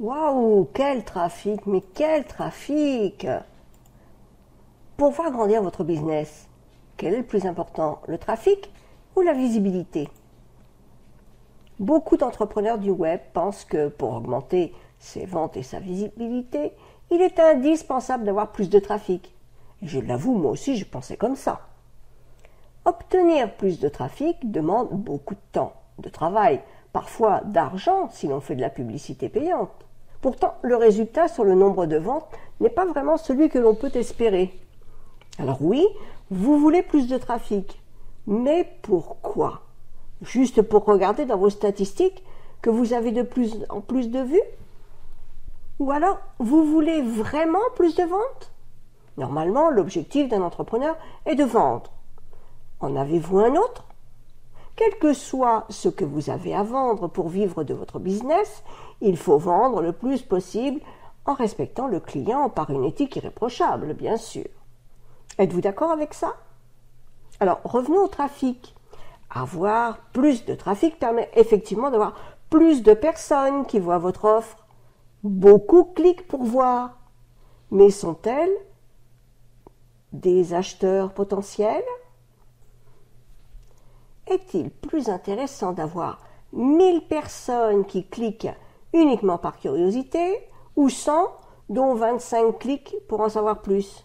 Waouh, quel trafic, mais quel trafic Pour voir grandir votre business, quel est le plus important, le trafic ou la visibilité? Beaucoup d'entrepreneurs du web pensent que pour augmenter ses ventes et sa visibilité, il est indispensable d'avoir plus de trafic. Je l'avoue, moi aussi, je pensais comme ça. Obtenir plus de trafic demande beaucoup de temps, de travail, parfois d'argent si l'on fait de la publicité payante. Pourtant, le résultat sur le nombre de ventes n'est pas vraiment celui que l'on peut espérer. Alors oui, vous voulez plus de trafic. Mais pourquoi? Juste pour regarder dans vos statistiques que vous avez de plus en plus de vues? Ou alors, vous voulez vraiment plus de ventes? Normalement, l'objectif d'un entrepreneur est de vendre. En avez-vous un autre? Quel que soit ce que vous avez à vendre pour vivre de votre business, il faut vendre le plus possible en respectant le client par une éthique irréprochable, bien sûr. Êtes-vous d'accord avec ça? Alors, revenons au trafic. Avoir plus de trafic permet effectivement d'avoir plus de personnes qui voient votre offre. Beaucoup cliquent pour voir. Mais sont-elles des acheteurs potentiels? Est-il plus intéressant d'avoir 1000 personnes qui cliquent uniquement par curiosité ou 100 dont 25 cliquent pour en savoir plus?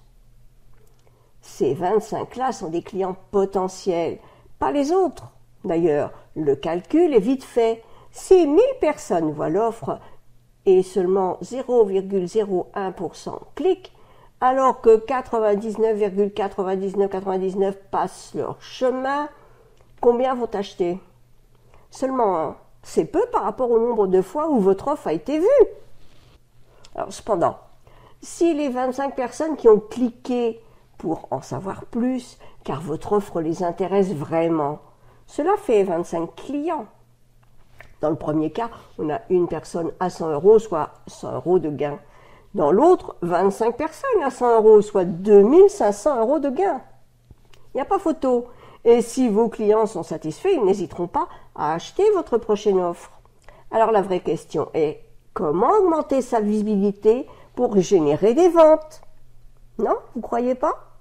Ces 25-là sont des clients potentiels, pas les autres. D'ailleurs, le calcul est vite fait. Si 1000 personnes voient l'offre et seulement 0,01% cliquent, alors que 99,9999 passent leur chemin, combien vont acheter Seulement un. C'est peu par rapport au nombre de fois où votre offre a été vue. Alors cependant, si les 25 personnes qui ont cliqué pour en savoir plus, car votre offre les intéresse vraiment, cela fait 25 clients. Dans le premier cas, on a une personne à 100 euros, soit 100 euros de gain. Dans l'autre, 25 personnes à 100 euros, soit 2500 euros de gain. Il n'y a pas photo. Et si vos clients sont satisfaits, ils n'hésiteront pas à acheter votre prochaine offre. Alors la vraie question est comment augmenter sa visibilité pour générer des ventes? Non, vous croyez pas?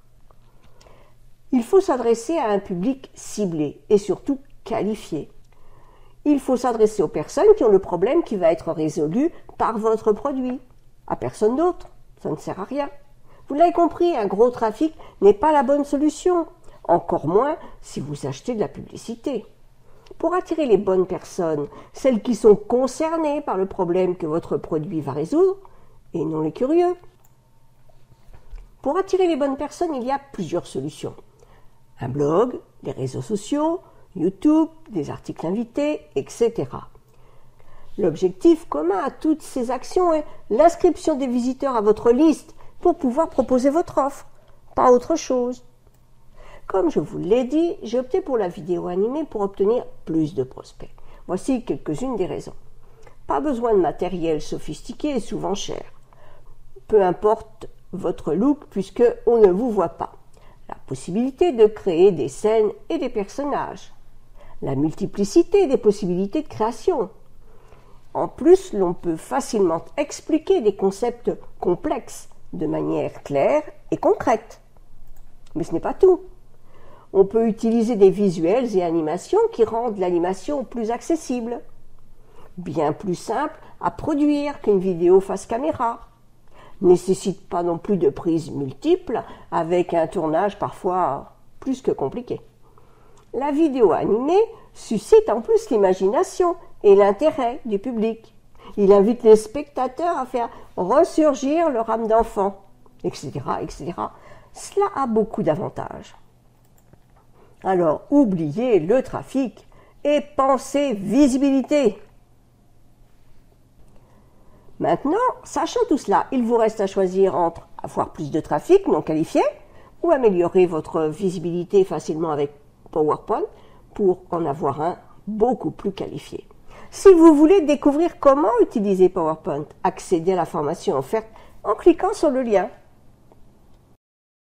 Il faut s'adresser à un public ciblé et surtout qualifié. Il faut s'adresser aux personnes qui ont le problème qui va être résolu par votre produit, à personne d'autre. Ça ne sert à rien. Vous l'avez compris, un gros trafic n'est pas la bonne solution encore moins si vous achetez de la publicité. Pour attirer les bonnes personnes, celles qui sont concernées par le problème que votre produit va résoudre, et non les curieux. Pour attirer les bonnes personnes, il y a plusieurs solutions. Un blog, des réseaux sociaux, YouTube, des articles invités, etc. L'objectif commun à toutes ces actions est l'inscription des visiteurs à votre liste pour pouvoir proposer votre offre, pas autre chose. Comme je vous l'ai dit, j'ai opté pour la vidéo animée pour obtenir plus de prospects. Voici quelques-unes des raisons. Pas besoin de matériel sophistiqué et souvent cher. Peu importe votre look puisque on ne vous voit pas. La possibilité de créer des scènes et des personnages. La multiplicité des possibilités de création. En plus, l'on peut facilement expliquer des concepts complexes de manière claire et concrète. Mais ce n'est pas tout on peut utiliser des visuels et animations qui rendent l'animation plus accessible. Bien plus simple à produire qu'une vidéo face caméra. Nécessite pas non plus de prises multiples avec un tournage parfois plus que compliqué. La vidéo animée suscite en plus l'imagination et l'intérêt du public. Il invite les spectateurs à faire ressurgir leur âme d'enfant, etc., etc. Cela a beaucoup d'avantages. Alors oubliez le trafic et pensez visibilité. Maintenant, sachant tout cela, il vous reste à choisir entre avoir plus de trafic non qualifié ou améliorer votre visibilité facilement avec PowerPoint pour en avoir un beaucoup plus qualifié. Si vous voulez découvrir comment utiliser PowerPoint, accédez à la formation offerte en cliquant sur le lien